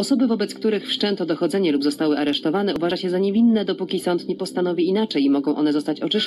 Osoby, wobec których wszczęto dochodzenie lub zostały aresztowane, uważa się za niewinne, dopóki sąd nie postanowi inaczej i mogą one zostać oczyszczone.